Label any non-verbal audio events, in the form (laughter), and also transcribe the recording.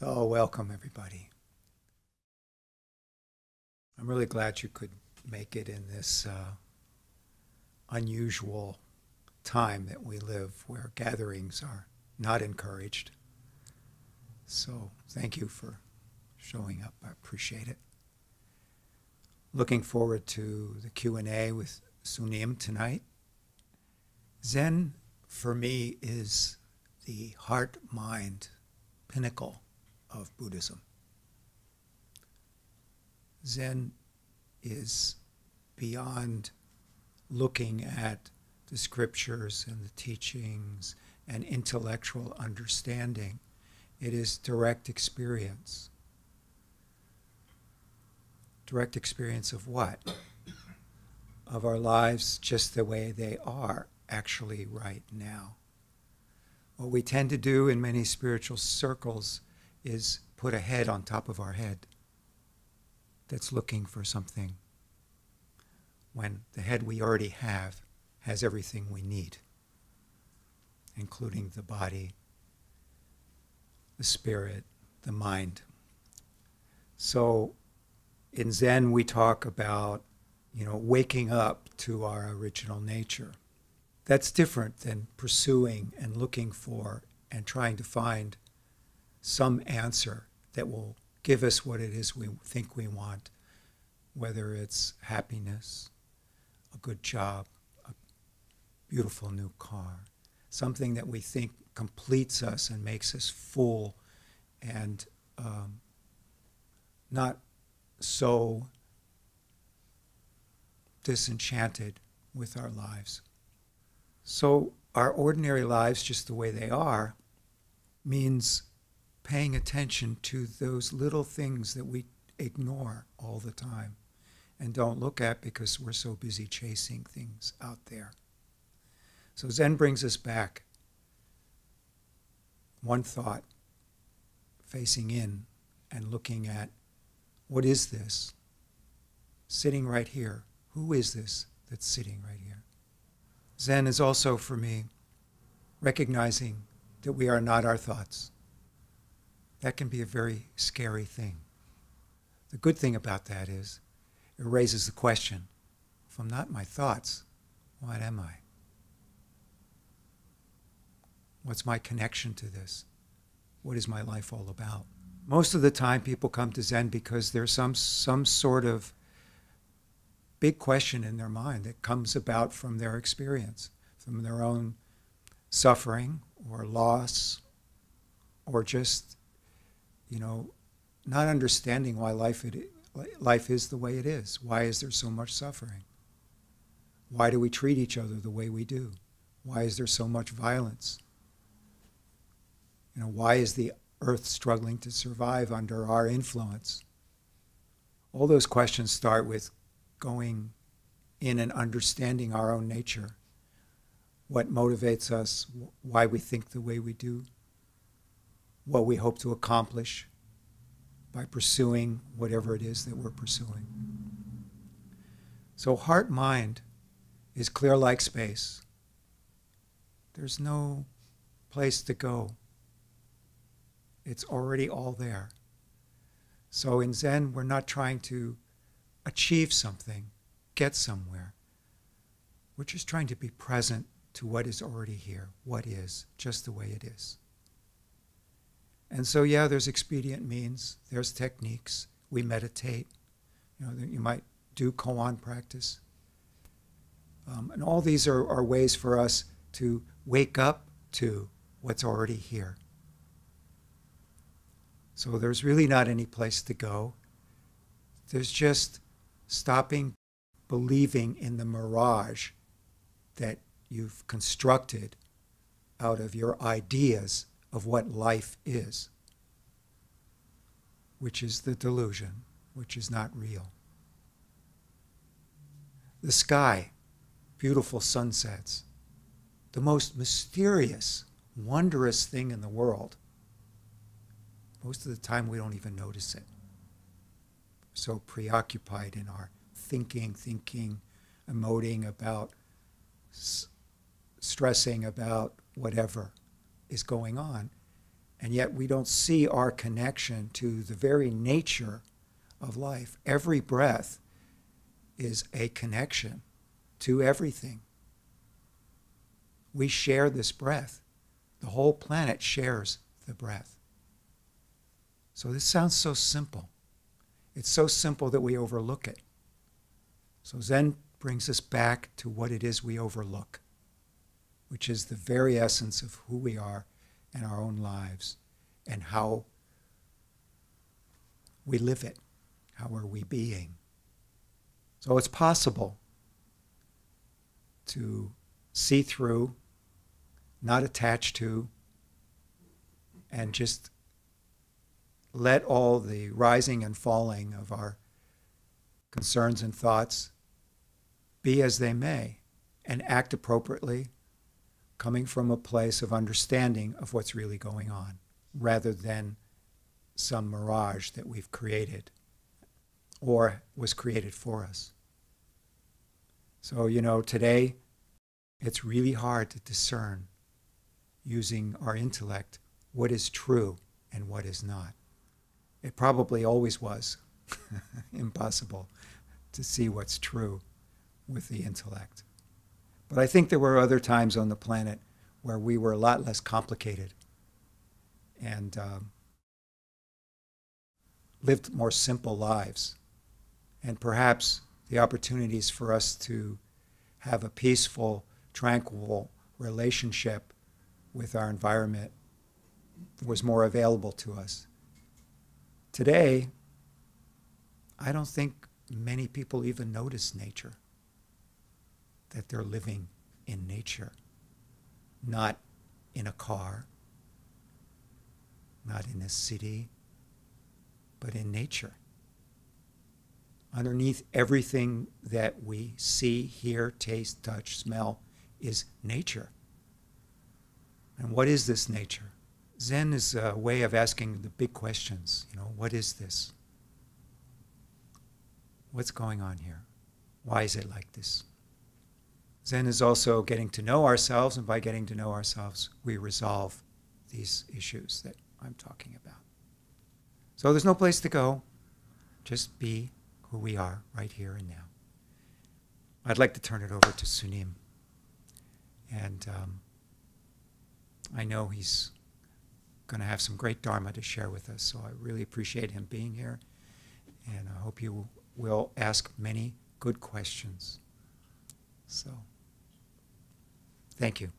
So, welcome everybody. I'm really glad you could make it in this uh, unusual time that we live where gatherings are not encouraged. So, thank you for showing up. I appreciate it. Looking forward to the Q&A with Sunim tonight. Zen for me is the heart mind pinnacle of Buddhism. Zen is beyond looking at the scriptures and the teachings and intellectual understanding. It is direct experience. Direct experience of what? Of our lives just the way they are actually right now. What we tend to do in many spiritual circles is put a head on top of our head that's looking for something when the head we already have has everything we need, including the body, the spirit, the mind. So in Zen, we talk about, you know, waking up to our original nature. That's different than pursuing and looking for and trying to find some answer that will give us what it is we think we want, whether it's happiness, a good job, a beautiful new car, something that we think completes us and makes us full and um, not so disenchanted with our lives. So, our ordinary lives, just the way they are, means paying attention to those little things that we ignore all the time and don't look at because we're so busy chasing things out there. So Zen brings us back one thought, facing in and looking at what is this sitting right here? Who is this that's sitting right here? Zen is also for me recognizing that we are not our thoughts. That can be a very scary thing. The good thing about that is it raises the question if I'm not my thoughts, what am I? What's my connection to this? What is my life all about? Most of the time, people come to Zen because there's some, some sort of big question in their mind that comes about from their experience, from their own suffering or loss, or just, you know, not understanding why life, it, life is the way it is. Why is there so much suffering? Why do we treat each other the way we do? Why is there so much violence? You know, why is the earth struggling to survive under our influence? All those questions start with going in and understanding our own nature, what motivates us, why we think the way we do, what we hope to accomplish by pursuing whatever it is that we're pursuing. So, heart mind is clear like space. There's no place to go, it's already all there. So, in Zen, we're not trying to achieve something, get somewhere. We're just trying to be present to what is already here, what is, just the way it is. And so, yeah, there's expedient means, there's techniques. We meditate. You know, you might do koan practice. Um, and all these are, are ways for us to wake up to what's already here. So there's really not any place to go. There's just stopping believing in the mirage that you've constructed out of your ideas of what life is, which is the delusion, which is not real. The sky, beautiful sunsets, the most mysterious, wondrous thing in the world. Most of the time, we don't even notice it so preoccupied in our thinking, thinking, emoting about, stressing about whatever is going on And yet we don't see our connection to the very nature of life. Every breath is a connection to everything. We share this breath. The whole planet shares the breath. So this sounds so simple. It's so simple that we overlook it. So Zen brings us back to what it is we overlook, which is the very essence of who we are and our own lives and how we live it. How are we being? So it's possible to see through, not attach to, and just let all the rising and falling of our concerns and thoughts be as they may and act appropriately, coming from a place of understanding of what's really going on rather than some mirage that we've created or was created for us. So, you know, today it's really hard to discern using our intellect what is true and what is not. It probably always was (laughs) impossible to see what's true with the intellect. But I think there were other times on the planet where we were a lot less complicated and um, lived more simple lives. And perhaps the opportunities for us to have a peaceful, tranquil relationship with our environment was more available to us. Today, I don't think many people even notice nature, that they're living in nature, not in a car, not in a city, but in nature. Underneath everything that we see, hear, taste, touch, smell is nature. And what is this nature? Zen is a way of asking the big questions. You know, what is this? What's going on here? Why is it like this? Zen is also getting to know ourselves, and by getting to know ourselves, we resolve these issues that I'm talking about. So there's no place to go. Just be who we are right here and now. I'd like to turn it over to Sunim. And um, I know he's going to have some great Dharma to share with us, so I really appreciate him being here. And I hope you will ask many good questions. So, thank you.